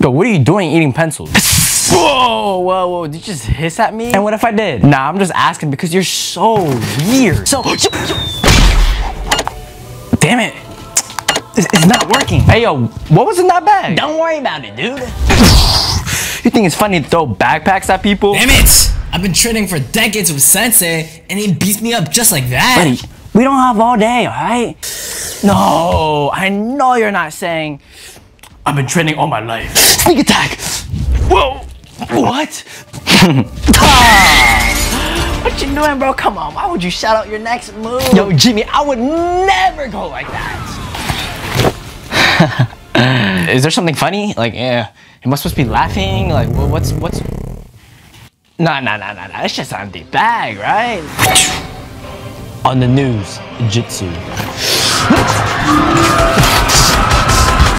Yo, what are you doing eating pencils? Whoa, whoa, whoa, did you just hiss at me? And what if I did? Nah, I'm just asking because you're so weird. So, damn it. It's, not working. Hey, yo, what was in that bag? Don't worry about it, dude. You think it's funny to throw backpacks at people? Damn it! I've been training for decades with Sensei, and he beats me up just like that. Buddy, we don't have all day, alright? No, I know you're not saying I've been training all my life. Sneak attack! Whoa! What? Ah! What you doing, bro? Come on, why would you shout out your next move? Yo, Jimmy, I would never go like that. Is there something funny? Like, yeah, am I supposed to be laughing? Like, what's, what's... Nah, nah, nah, nah, nah, it's just an empty bag, right? On the news, Jitsu.